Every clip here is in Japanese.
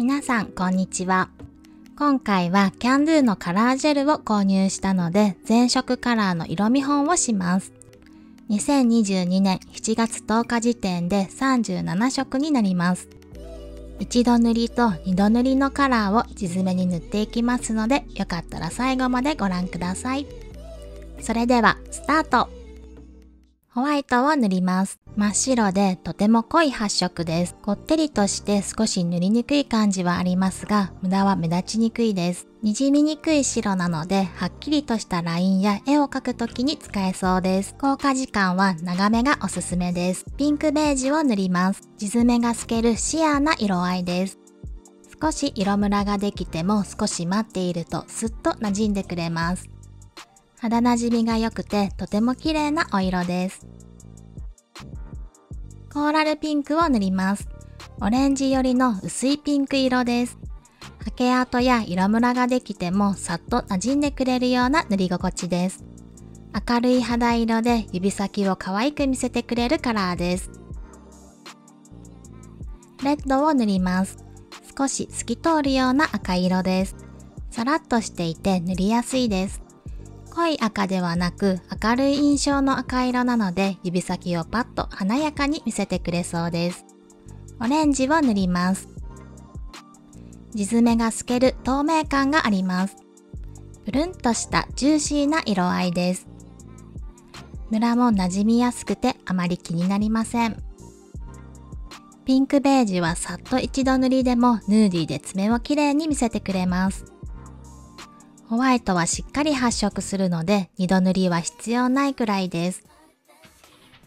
皆さん、こんにちは。今回はキャンドゥのカラージェルを購入したので、全色カラーの色見本をします。2022年7月10日時点で37色になります。一度塗りと二度塗りのカラーを地詰めに塗っていきますので、よかったら最後までご覧ください。それでは、スタートホワイトを塗ります。真っ白でとても濃い発色です。こってりとして少し塗りにくい感じはありますが、無駄は目立ちにくいです。滲みにくい白なので、はっきりとしたラインや絵を描くときに使えそうです。効果時間は長めがおすすめです。ピンクベージュを塗ります。地詰めが透けるシアーな色合いです。少し色ムラができても少し待っているとスッと馴染んでくれます。肌なじみが良くてとても綺麗なお色です。コーラルピンクを塗ります。オレンジ寄りの薄いピンク色です。ハケ跡や色ムラができてもさっと馴染んでくれるような塗り心地です。明るい肌色で指先を可愛く見せてくれるカラーです。レッドを塗ります。少し透き通るような赤色です。さらっとしていて塗りやすいです。濃い赤ではなく明るい印象の赤色なので指先をパッと華やかに見せてくれそうです。オレンジを塗ります。地詰めが透ける透明感があります。プルンとしたジューシーな色合いです。ムラも馴染みやすくてあまり気になりません。ピンクベージュはさっと一度塗りでもヌーディーで爪をきれいに見せてくれます。ホワイトはしっかり発色するので二度塗りは必要ないくらいです。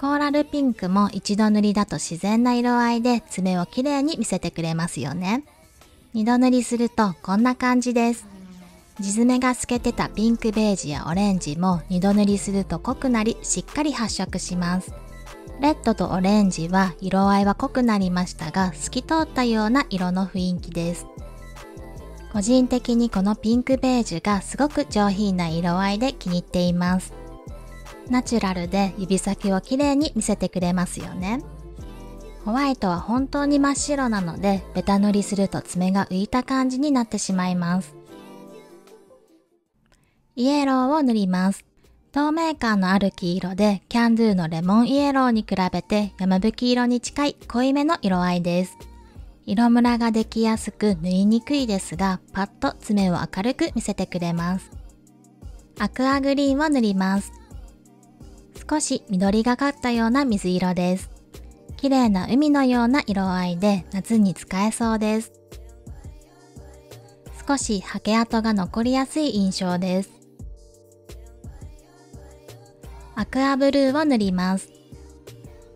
コーラルピンクも一度塗りだと自然な色合いで爪をきれいに見せてくれますよね。二度塗りするとこんな感じです。地詰めが透けてたピンクベージュやオレンジも二度塗りすると濃くなりしっかり発色します。レッドとオレンジは色合いは濃くなりましたが透き通ったような色の雰囲気です。個人的にこのピンクベージュがすごく上品な色合いで気に入っています。ナチュラルで指先をきれいに見せてくれますよね。ホワイトは本当に真っ白なので、ベタ塗りすると爪が浮いた感じになってしまいます。イエローを塗ります。透明感のある黄色で、キャンドゥのレモンイエローに比べて山吹色に近い濃いめの色合いです。色ムラができやすく塗りにくいですが、パッと爪を明るく見せてくれます。アクアグリーンを塗ります。少し緑がかったような水色です。綺麗な海のような色合いで夏に使えそうです。少しハケ跡が残りやすい印象です。アクアブルーを塗ります。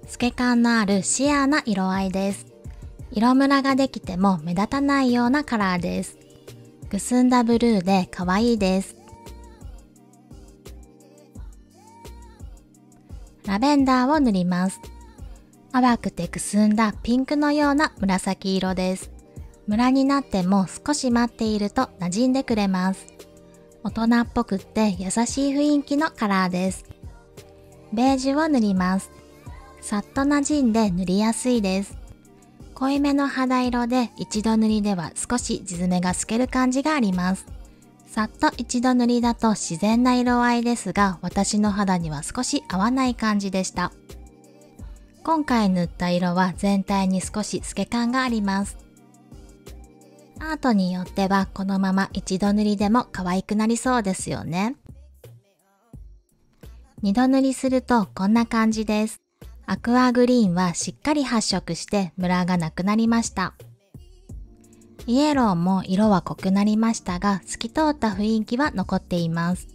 透け感のあるシアーな色合いです。色ムラができても目立たないようなカラーです。くすんだブルーで可愛いです。ラベンダーを塗ります。淡くてくすんだピンクのような紫色です。ムラになっても少し待っていると馴染んでくれます。大人っぽくって優しい雰囲気のカラーです。ベージュを塗ります。さっと馴染んで塗りやすいです。濃いめの肌色で一度塗りでは少し地詰めが透ける感じがあります。さっと一度塗りだと自然な色合いですが、私の肌には少し合わない感じでした。今回塗った色は全体に少し透け感があります。アートによってはこのまま一度塗りでも可愛くなりそうですよね。二度塗りするとこんな感じです。アクアグリーンはしっかり発色してムラがなくなりました。イエローも色は濃くなりましたが透き通った雰囲気は残っています。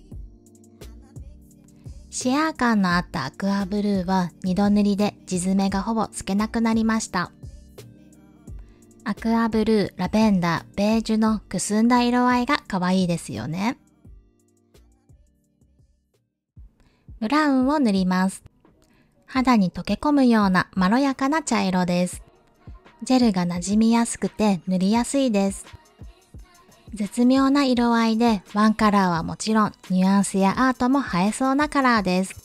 シェア感のあったアクアブルーは二度塗りで地詰めがほぼつけなくなりました。アクアブルー、ラベンダー、ベージュのくすんだ色合いが可愛いですよね。ブラウンを塗ります。肌に溶け込むようなまろやかな茶色です。ジェルが馴染みやすくて塗りやすいです。絶妙な色合いでワンカラーはもちろんニュアンスやアートも映えそうなカラーです。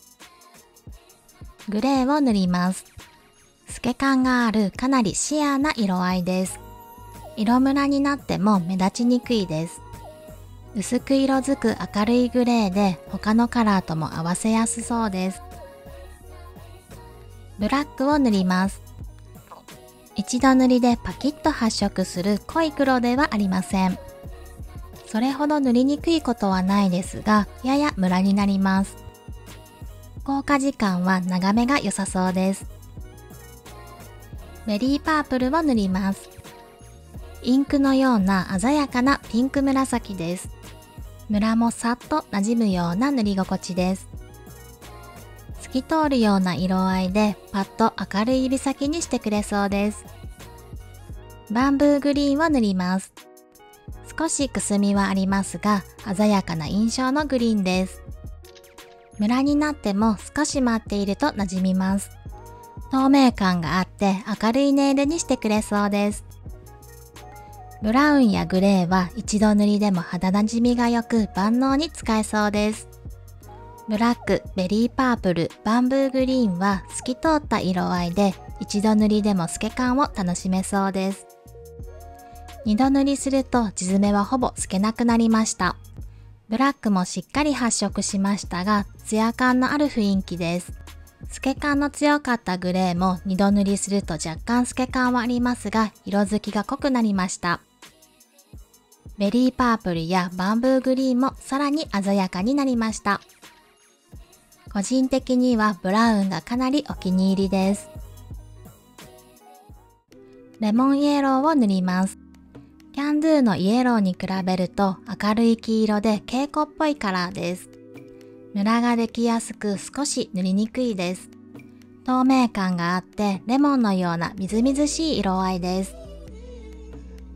グレーを塗ります。透け感があるかなりシアーな色合いです。色ムラになっても目立ちにくいです。薄く色づく明るいグレーで他のカラーとも合わせやすそうです。ブラックを塗ります。一度塗りでパキッと発色する濃い黒ではありません。それほど塗りにくいことはないですが、ややムラになります。効果時間は長めが良さそうです。ベリーパープルを塗ります。インクのような鮮やかなピンク紫です。ムラもさっと馴染むような塗り心地です。透き通るような色合いでパッと明るい指先にしてくれそうです。バンブーグリーンを塗ります。少しくすみはありますが、鮮やかな印象のグリーンです。ムラになっても少し待っていると馴染みます。透明感があって明るいネイルにしてくれそうです。ブラウンやグレーは一度塗りでも肌なじみが良く万能に使えそうです。ブラック、ベリーパープル、バンブーグリーンは透き通った色合いで一度塗りでも透け感を楽しめそうです。二度塗りすると地爪はほぼ透けなくなりました。ブラックもしっかり発色しましたが、ツヤ感のある雰囲気です。透け感の強かったグレーも二度塗りすると若干透け感はありますが、色づきが濃くなりました。ベリーパープルやバンブーグリーンもさらに鮮やかになりました。個人的にはブラウンがかなりお気に入りです。レモンイエローを塗ります。キャンドゥのイエローに比べると明るい黄色で蛍光っぽいカラーです。ムラができやすく少し塗りにくいです。透明感があってレモンのようなみずみずしい色合いです。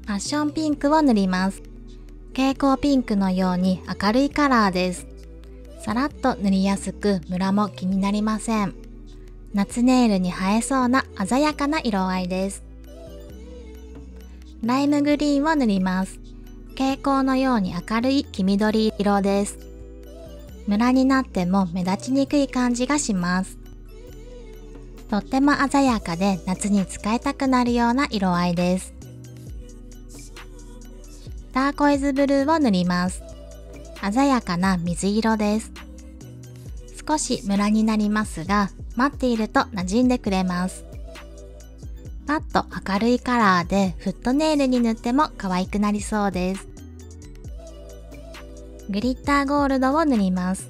ファッションピンクを塗ります。蛍光ピンクのように明るいカラーです。さらっと塗りやすくムラも気になりません。夏ネイルに映えそうな鮮やかな色合いです。ライムグリーンを塗ります。蛍光のように明るい黄緑色です。ムラになっても目立ちにくい感じがします。とっても鮮やかで夏に使いたくなるような色合いです。ターコイズブルーを塗ります。鮮やかな水色です。少しムラになりますが、待っていると馴染んでくれます。パッと明るいカラーでフットネイルに塗っても可愛くなりそうです。グリッターゴールドを塗ります。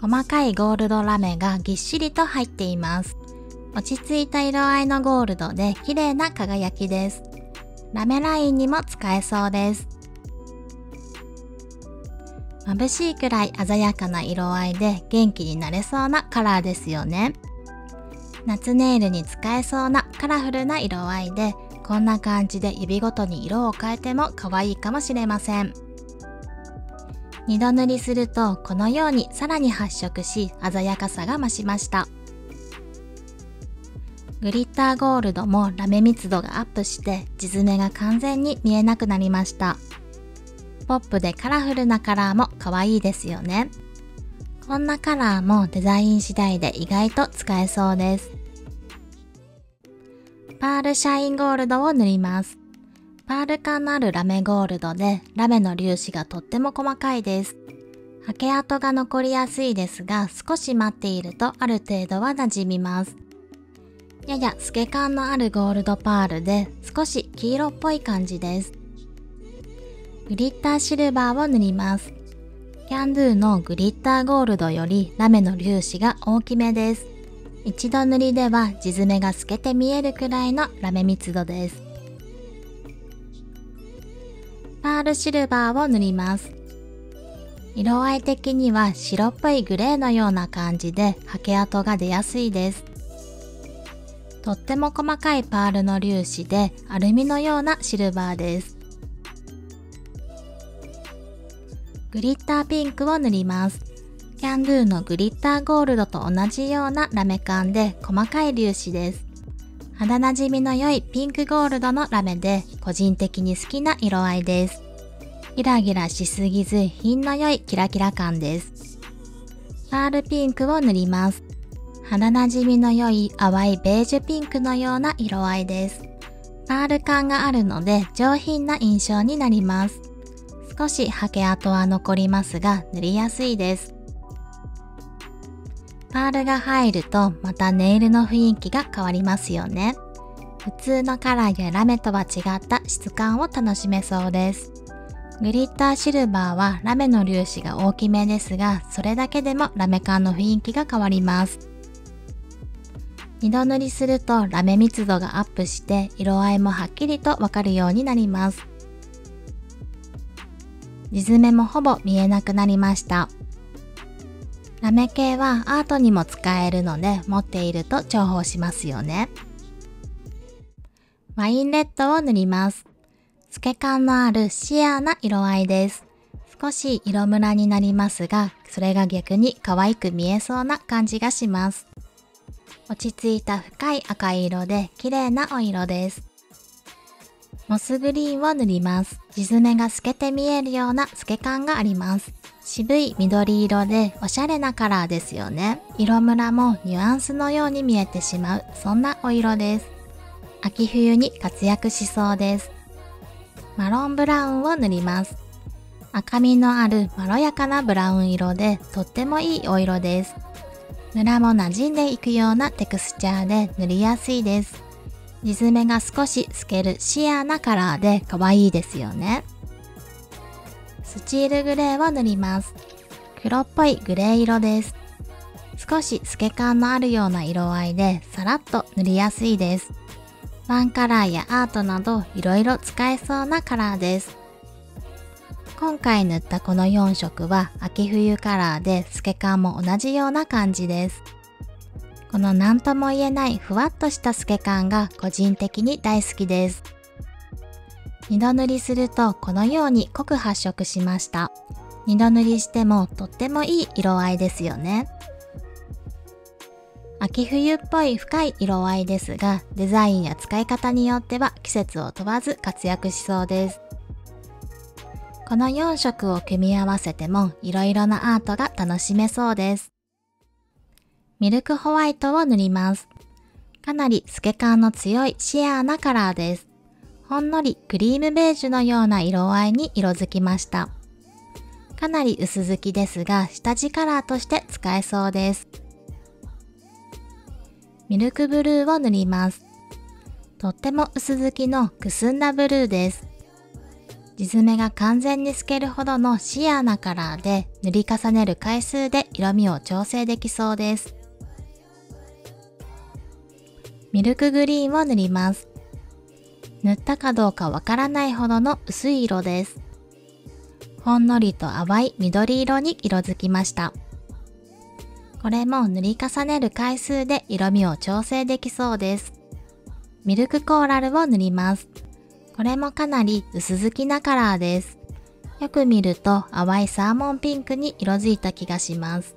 細かいゴールドラメがぎっしりと入っています。落ち着いた色合いのゴールドで綺麗な輝きです。ラメラインにも使えそうです。眩しいくらい鮮やかな色合いで元気になれそうなカラーですよね。夏ネイルに使えそうなカラフルな色合いで、こんな感じで指ごとに色を変えても可愛いかもしれません。二度塗りするとこのようにさらに発色し鮮やかさが増しました。グリッターゴールドもラメ密度がアップして地爪が完全に見えなくなりました。ポップでカラフルなカラーも可愛いですよね。こんなカラーもデザイン次第で意外と使えそうです。パールシャインゴールドを塗ります。パール感のあるラメゴールドで、ラメの粒子がとっても細かいです。ハケ跡が残りやすいですが、少し待っているとある程度は馴染みます。やや透け感のあるゴールドパールで、少し黄色っぽい感じです。グリッターシルバーを塗ります。キャンドゥのグリッターゴールドよりラメの粒子が大きめです。一度塗りでは地爪が透けて見えるくらいのラメ密度です。パールシルバーを塗ります。色合い的には白っぽいグレーのような感じでハケ跡が出やすいです。とっても細かいパールの粒子でアルミのようなシルバーです。グリッターピンクを塗ります。キャンドゥのグリッターゴールドと同じようなラメ感で細かい粒子です。肌なじみの良いピンクゴールドのラメで個人的に好きな色合いです。ギラギラしすぎず品の良いキラキラ感です。パールピンクを塗ります。肌なじみの良い淡いベージュピンクのような色合いです。パール感があるので上品な印象になります。少しハケ跡は残りますが塗りやすいです。パールが入るとまたネイルの雰囲気が変わりますよね。普通のカラーやラメとは違った質感を楽しめそうです。グリッターシルバーはラメの粒子が大きめですが、それだけでもラメ感の雰囲気が変わります。二度塗りするとラメ密度がアップして色合いもはっきりとわかるようになります。地爪もほぼ見えなくなりました。ラメ系はアートにも使えるので持っていると重宝しますよね。ワインレッドを塗ります。透け感のあるシアーな色合いです。少し色ムラになりますが、それが逆に可愛く見えそうな感じがします。落ち着いた深い赤色で綺麗なお色です。モスグリーンを塗ります。地爪が透けて見えるような透け感があります。渋い緑色でおしゃれなカラーですよね。色ムラもニュアンスのように見えてしまう、そんなお色です。秋冬に活躍しそうです。マロンブラウンを塗ります。赤みのあるまろやかなブラウン色でとってもいいお色です。ムラも馴染んでいくようなテクスチャーで塗りやすいです。地爪が少し透けるシアーなカラーで可愛いですよね。スチールグレーを塗ります。黒っぽいグレー色です。少し透け感のあるような色合いでさらっと塗りやすいです。ワンカラーやアートなどいろいろ使えそうなカラーです。今回塗ったこの4色は秋冬カラーで透け感も同じような感じです。この何とも言えないふわっとした透け感が個人的に大好きです。二度塗りするとこのように濃く発色しました。二度塗りしてもとってもいい色合いですよね。秋冬っぽい深い色合いですが、デザインや使い方によっては季節を問わず活躍しそうです。この4色を組み合わせても色々なアートが楽しめそうです。ミルクホワイトを塗ります。かなり透け感の強いシアーなカラーです。ほんのりクリームベージュのような色合いに色づきました。かなり薄付きですが、下地カラーとして使えそうです。ミルクブルーを塗ります。とっても薄付きのくすんだブルーです。地爪が完全に透けるほどのシアーなカラーで塗り重ねる回数で色味を調整できそうです。ミルクグリーンを塗ります。塗ったかどうかわからないほどの薄い色です。ほんのりと淡い緑色に色づきました。これも塗り重ねる回数で色味を調整できそうです。ミルクコーラルを塗ります。これもかなり薄付きなカラーです。よく見ると淡いサーモンピンクに色づいた気がします。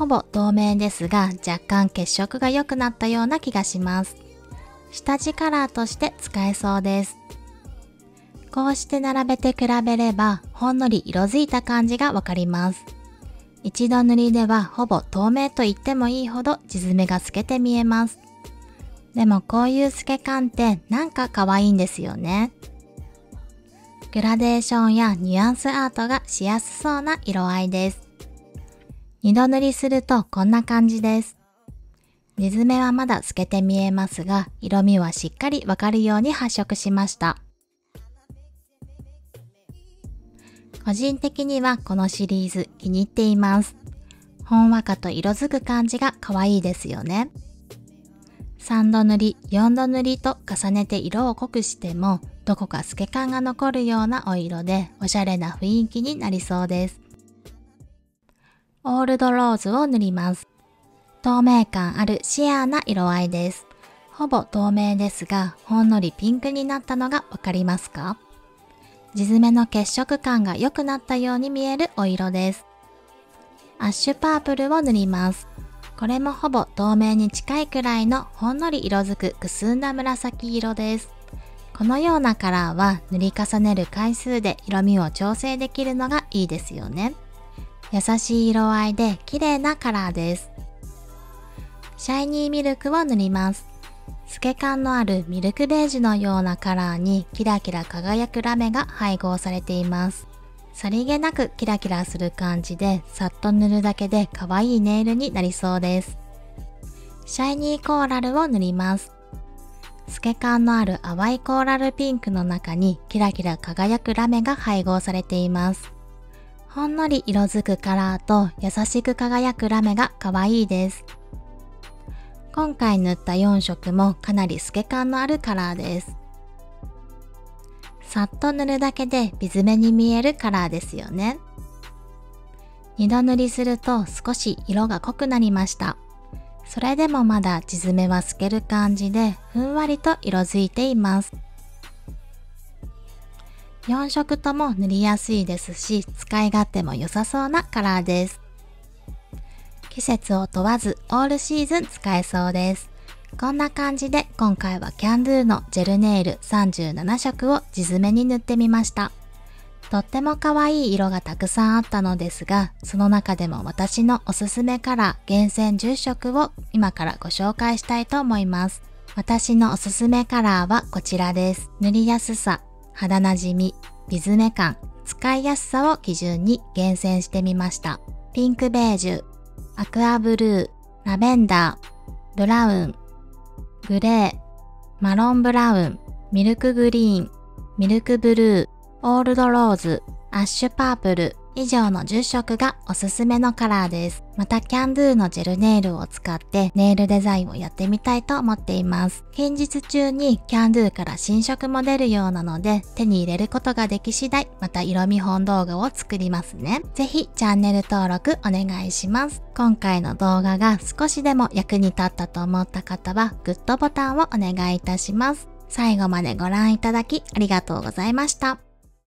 ほぼ透明ですが若干血色が良くなったような気がします。下地カラーとして使えそうです。こうして並べて比べればほんのり色づいた感じがわかります。一度塗りではほぼ透明と言ってもいいほど地爪が透けて見えます。でもこういう透け感ってなんか可愛いんですよね。グラデーションやニュアンスアートがしやすそうな色合いです。二度塗りするとこんな感じです。地爪はまだ透けて見えますが、色味はしっかりわかるように発色しました。個人的にはこのシリーズ気に入っています。ほんわかと色づく感じが可愛いですよね。3度塗り、4度塗りと重ねて色を濃くしても、どこか透け感が残るようなお色でおしゃれな雰囲気になりそうです。オールドローズを塗ります。透明感あるシアーな色合いです。ほぼ透明ですが、ほんのりピンクになったのがわかりますか？地爪の血色感が良くなったように見えるお色です。アッシュパープルを塗ります。これもほぼ透明に近いくらいのほんのり色づくくすんだ紫色です。このようなカラーは塗り重ねる回数で色味を調整できるのがいいですよね。優しい色合いで綺麗なカラーです。シャイニーミルクを塗ります。透け感のあるミルクベージュのようなカラーにキラキラ輝くラメが配合されています。さりげなくキラキラする感じでさっと塗るだけで可愛いネイルになりそうです。シャイニーコーラルを塗ります。透け感のある淡いコーラルピンクの中にキラキラ輝くラメが配合されています。ほんのり色づくカラーと優しく輝くラメが可愛いです。今回塗った4色もかなり透け感のあるカラーです。さっと塗るだけでビズめに見えるカラーですよね。二度塗りすると少し色が濃くなりました。それでもまだ地詰めは透ける感じでふんわりと色づいています。4色とも塗りやすいですし使い勝手も良さそうなカラーです。季節を問わずオールシーズン使えそうです。こんな感じで今回はキャンドゥのジェルネイル37色を地詰めに塗ってみました。とっても可愛い色がたくさんあったのですが、その中でも私のおすすめカラー厳選10色を今からご紹介したいと思います。私のおすすめカラーはこちらです。塗りやすさ、肌なじみ、ビズメ感、使いやすさを基準に厳選してみました。ピンクベージュ、アクアブルー、ラベンダー、ブラウン、グレー、マロンブラウン、ミルクグリーン、ミルクブルー、オールドローズ、アッシュパープル、以上の10色がおすすめのカラーです。またキャンドゥのジェルネイルを使ってネイルデザインをやってみたいと思っています。近日中にキャンドゥから新色も出るようなので手に入れることができ次第また色見本動画を作りますね。ぜひチャンネル登録お願いします。今回の動画が少しでも役に立ったと思った方はグッドボタンをお願いいたします。最後までご覧いただきありがとうございました。